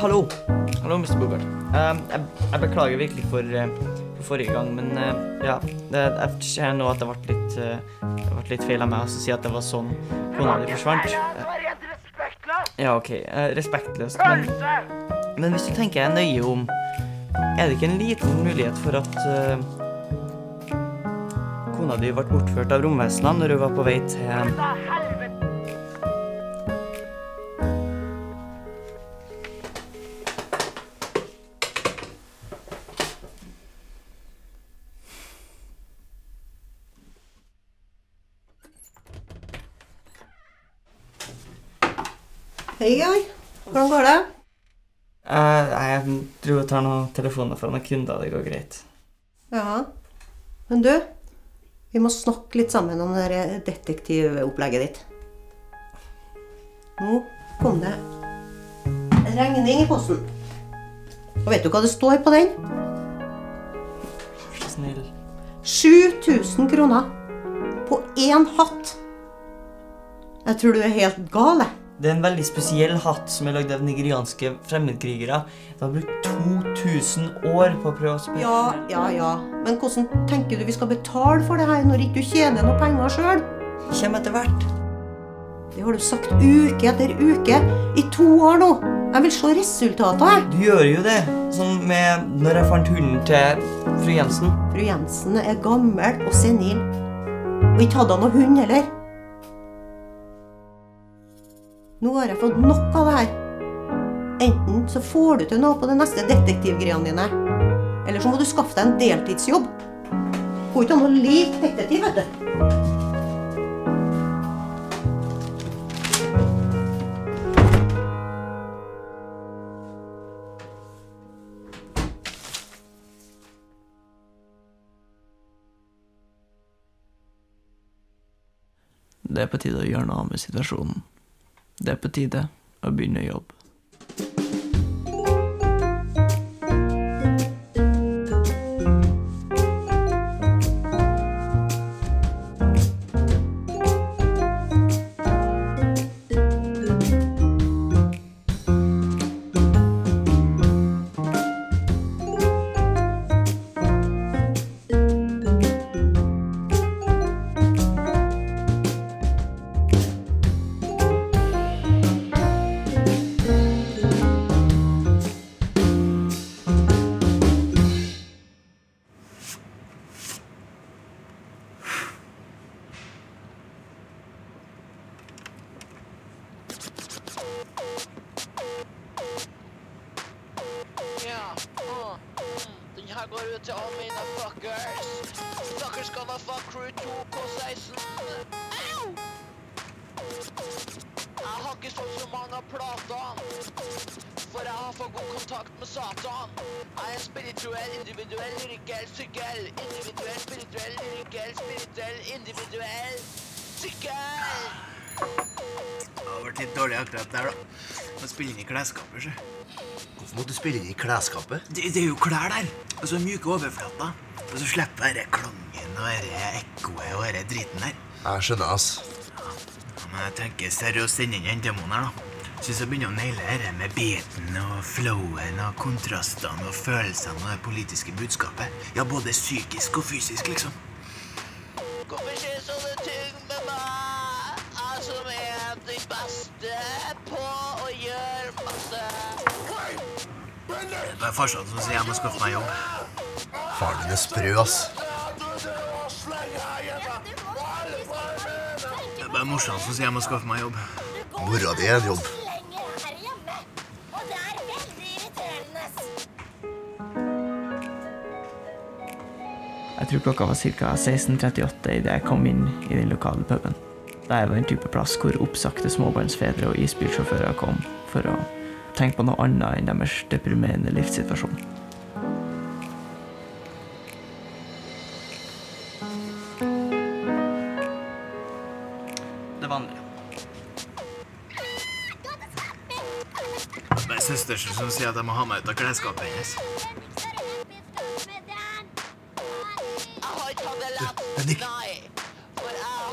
hallo. Hallo, Mr. Bogart. Eh, jeg, jeg beklager virkelig for, eh, for forrige gang, men uh, ja det, Jeg ser nå at det ble litt, uh, ble litt feil av meg å si at det var sånn kona di forsvant. Ja, OK. Uh, respektløst, men, men hvis du tenker deg nøye om Er det ikke en liten mulighet for at uh, kona di ble bortført av romvesenene når hun var på vei til Hvordan går det? Eh, Jeg tror jeg tar noen telefoner fra noen kunder. Det går greit. Ja. Men du, vi må snakke litt sammen om det detektivopplegget ditt. Nå kom det en regning i posten. Og vet du hva det står på den? Snill. 7000 kroner på én hatt. Jeg tror du er helt gal, jeg. Det er en veldig spesiell hatt som er lagd av nigerianske fremmedkrigere. De har brukt 2000 år på å prøve å spille. Ja, ja, ja. Men hvordan tenker du vi skal betale for det her når ikke du tjener noe penger sjøl? Kjem etter hvert. Det har du sagt uke etter uke i to år nå. Jeg vil se resultater. Du gjør jo det. Sånn med når jeg fant hunden til fru Jensen. Fru Jensen er gammel og senil. Og ikke hadde hun noen hund heller. Nå har jeg fått nok av det her. Enten så får du til noe på de neste detektivgreiene dine, eller så må du skaffe deg en deltidsjobb. Går ikke an å like detektiv, vet du. Det er på tide å gjøre noe med situasjonen. Det er på tide å begynne å jobbe. Fuckers. Dere skal da fuck crew 2 K16. Au! Jeg har ikke sånn så mange plater, for jeg har for god kontakt med Satan. Jeg er spirituell, individuell, lyrikkel, sykkel. Individuell, spirituell, lyrikkel, spirituell, individuell, sykkel. Det har vært litt dårlig akkurat der, da. Må spille inn i klesskapet, sjø. Hvorfor må du spille inn i klesskapet? Det, det er jo klær der. Og så mjuke overflater. Og så slipper denne klangen og dette ekkoet og denne driten der. Jeg skjønner, ass. Ja, Men jeg tenker seriøst sende inn den demoen her, da. Syns jeg begynner å naile dette med beaten og flowen og kontrastene og følelsene og det politiske budskapet. Ja, både psykisk og fysisk, liksom. Hvorfor skjer sånne ting med meg? Jeg som er den beste på å gjøre masse. Det er farsan som sier jeg må skaffe meg jobb. Faren din er sprø, ass. Det er bare morsan som sier jeg må skaffe meg jobb. Mora di er en jobb. Jeg tror klokka var ca. 16.38 idet jeg kom inn i den lokale puben. Der var en type plass hvor oppsagte småbarnsfedre og isbilsjåfører kom for å tenke på noe annet enn deres deprimerende livssituasjon. Sier at jeg må ha meg ut av klesskapet hennes.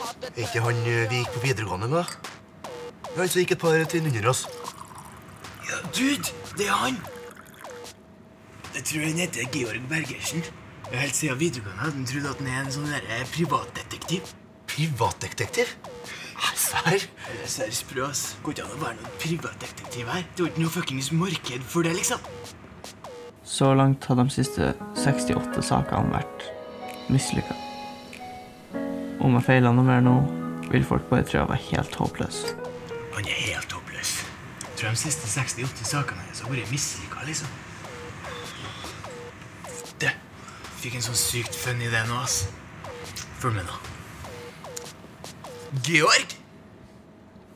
Hatt det Er ikke han eh, vi gikk på videregående med? Ja, Han som gikk et par trinn under oss. Ja, dude! Det er han. Jeg tror han heter Georg Bergersen. Jeg Helt siden videregående hadde han trodd at han er en sånn der privatdetektiv. Privatdetektiv? Serr? Serr er sprø, ass. Går ikke an å være noen privatdetektiv her. Det er jo ikke noe fuckings marked for det, liksom. Så langt har de siste 68 sakene vært mislykka. Om jeg feiler noe mer nå, vil folk bare tro jeg var helt håpløs. Han er helt håpløs. Jeg tror de siste 68 sakene hans har vært mislykka, liksom. Det. Fikk en sånn sykt funny idé nå, ass. Følg med, da. Georg!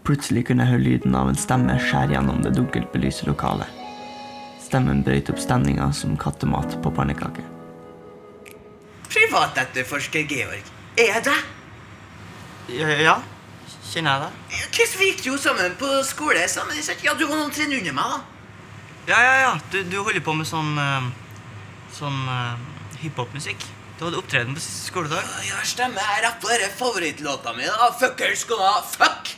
Plutselig kunne jeg høre lyden av en stemme skjære gjennom det dunkelt belyste lokalet. Stemmen brøt opp stemninga som kattemat på pannekake. Privatetterforsker Georg. Er jeg det? Ja, kjenner jeg det? Hvordan vi gikk jo sammen på skole sammen? Ja, du var noen trinn under meg, da. Ja, ja, ja. Du, du holder på med sånn eh, Sånn eh, hiphop-musikk. Du hadde opptreden på skoledag. Ja, stemmer. Jeg rapper favorittlåta mi. Fuckers gonna fuck.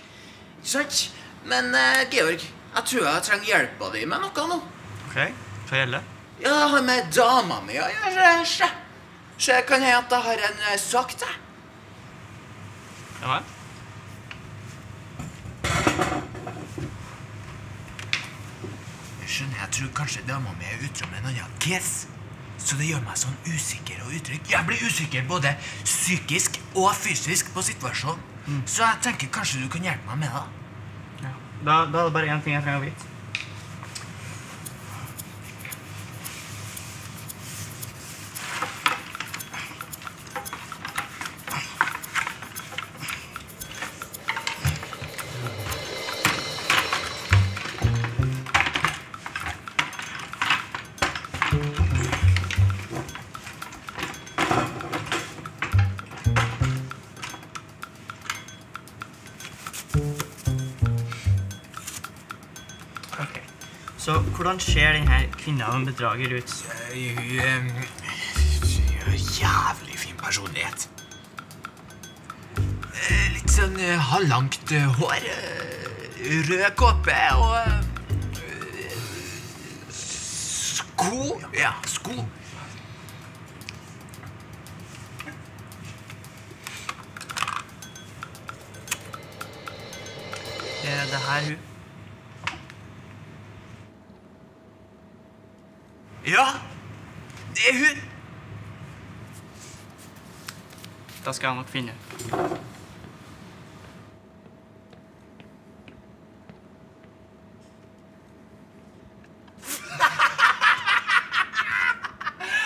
Ikke sant? Men eh, Georg, jeg tror jeg trenger hjelpa di med noe nå. Ok, Hva gjelder? Ja, det har med dama mi å gjøre. Se. Se, kan jeg at jeg har en eh, sak til? Ja vel? Jeg skjønner, jeg tror kanskje dama mi er utro med en annen kiss. Så det gjør meg sånn usikker og utrygg. Jeg blir usikker både psykisk og fysisk på situasjonen. Så jeg tenker kanskje du kan hjelpe meg med det. Ja. Da, da er det bare én ting jeg trenger å vite. Så hvordan ser denne kvinnen med bedrager ut? Eh, Hun har jævlig fin personlighet. Eh, Litt sånn eh, halvlangt hår. Rød kåpe og Sko. Ja, sko. Det Er det her hun? Ja, det er hun. Da skal jeg nok finne ut.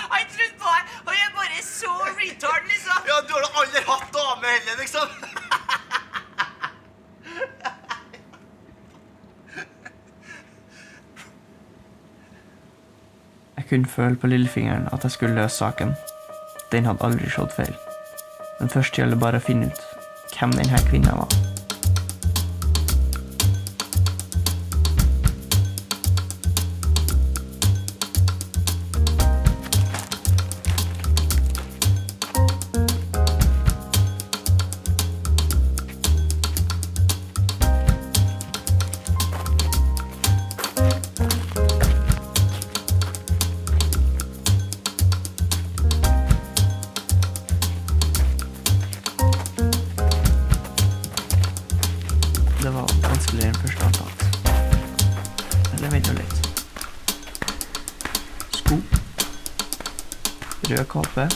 Han trodde bare Han er bare så retard, liksom. Ja, du har da aldri hatt dame heller, liksom. Jeg kunne føle på lillefingeren at jeg skulle løse saken. Den hadde aldri slått feil. Men først gjelder det bare å finne ut hvem denne kvinnen var. Eller vent nå litt. Sko. Rød kåpe.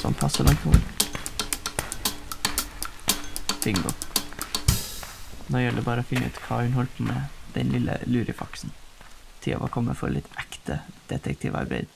Som passer langt hår. Bingo. Nå gjelder det bare å finne ut hva hun holdt på med, den lille lurifaksen. Tida var kommet for litt ekte detektivarbeid.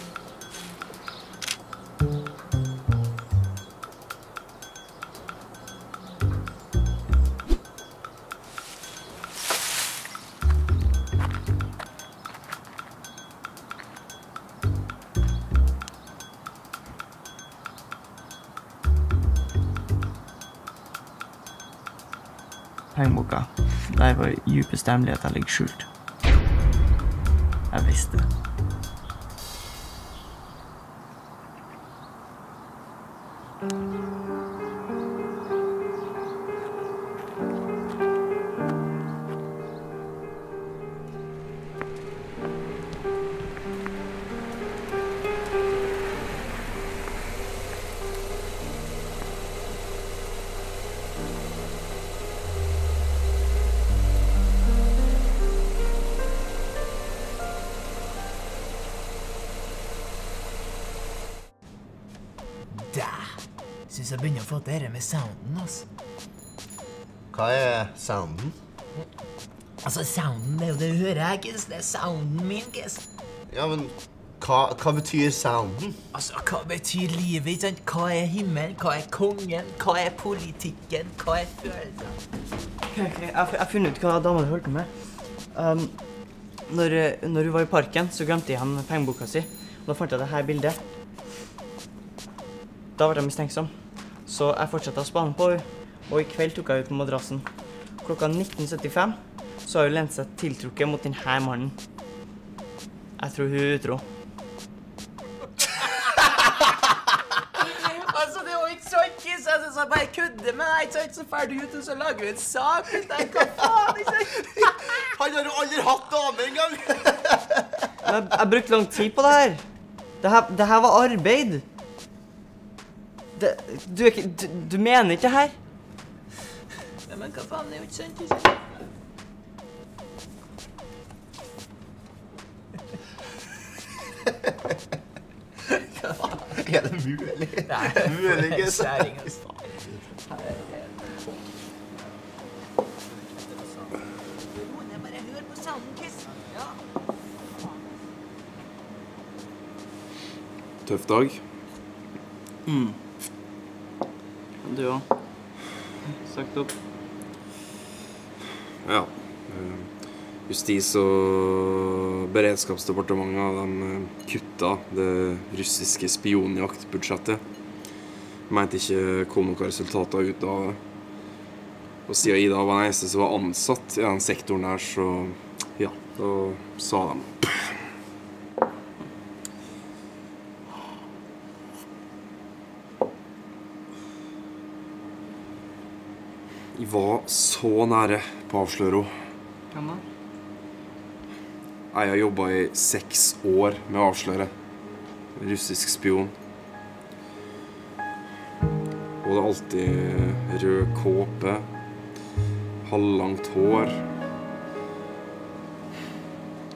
lommeboka. Der vår djupeste hemmeligheter ligger skjult. Jeg visste. Syns jeg begynner å få til dette med sounden. altså. Hva er sounden? Altså, sounden det er jo det du hører, jeg, Kiss. Det er sounden min, Kiss. Ja, men hva, hva betyr sounden? Altså, hva betyr livet? ikke sant? Hva er himmelen? Hva er kongen? Hva er politikken? Hva er følelsene? Ok, ok, Jeg har funnet ut hva dama di holdt på med. Um, når, når hun var i parken, så glemte jeg igjen pengeboka si. Og da fant jeg det her bildet. Da ble jeg mistenksom. Så jeg fortsatte å spane på henne. Og i kveld tok jeg ut på madrassen. Klokka 19.75 så har hun lent seg tiltrukket mot denne mannen. Jeg tror hun er utro. Altså, det er jo ikke sånn Kiss. Jeg bare kødder med deg. ikke? Så drar du ut og så lager du en sak ut av hva faen, ikke? Han har jo aldri hatt dame engang! Men Jeg, jeg brukte lang tid på. Det her, det her var arbeid. Det, du, du, du mener ikke det her? Nei, Men hva faen, det er jo ikke sant, ikke sant? Er det mulig? Nei, Muligens. kjæring, altså. Du òg. Sagt opp. Ja. eh, Justis- og beredskapsdepartementet de eh, kutta det russiske spionjaktbudsjettet. Mente ikke kom noen resultater ut av det. Og siden Ida var den eneste som var ansatt i den sektoren der, så ja, da sa de var så nære på å avsløre henne. Jeg har jobba i seks år med å avsløre. Russisk spion. Og det er alltid rød kåpe, halvlangt hår,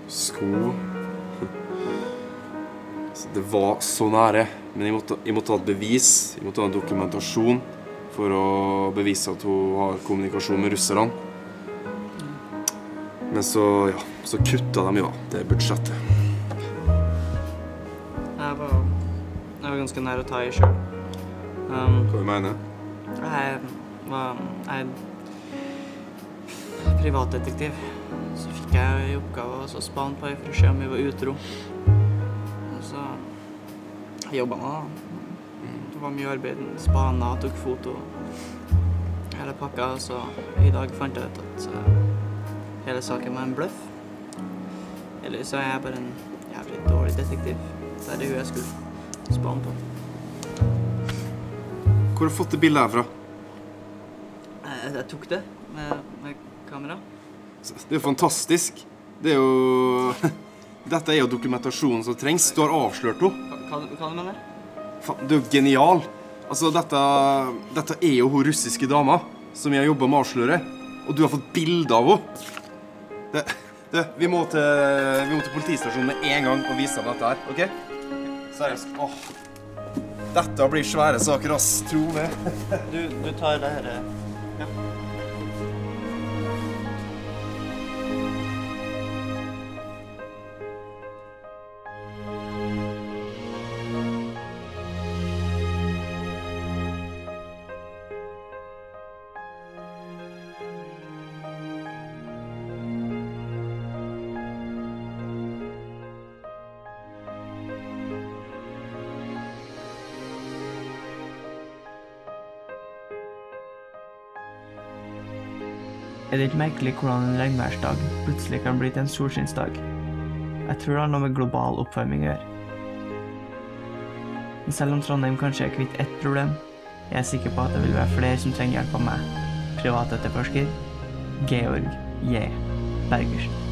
sko Så Det var så nære. Men jeg måtte, jeg måtte ha et bevis, jeg måtte ha en dokumentasjon for å bevise at hun har kommunikasjon med russerne. Men så, ja, så kutta de jo det budsjettet. Jeg var, jeg var ganske nær å ta i sjøl. Um, Hva du mener jeg var jeg privatdetektiv. Så fikk jeg i oppgave å så spane på ei for å se om vi var utro. Og så jobba jeg da. Det var mye arbeid. Spana, tok foto. Hele pakka. Så i dag fant jeg ut at eh, hele saken var en bløff. Eller så er jeg bare en jævlig dårlig detektiv. Så er det hun jeg skulle spane på. Hvor har du fått det bildet her fra? Jeg, jeg tok det med, med kamera. Det er jo fantastisk. Det er jo Dette er jo dokumentasjonen som trengs. Du har avslørt henne. Hva, hva, hva du mener Faen, Du er jo genial. Altså, dette, dette er jo hun russiske dama som jeg har jobba med å avsløre. Og du har fått bilde av henne. Du, vi må til, vi må til politistasjonen med en gang og vise dem dette her, OK? Seriøst. Åh. Dette blir svære saker, ass. Tro det. Du, du tar det her eh, Ja. Er det ikke merkelig hvordan en regnværsdag plutselig kan bli til en solskinnsdag? Jeg tror det har noe med global oppvarming å gjøre. Men selv om Trondheim kanskje er kvitt ett problem, er jeg sikker på at det vil være flere som trenger hjelp av meg, privatetterforsker Georg J. Bergersen.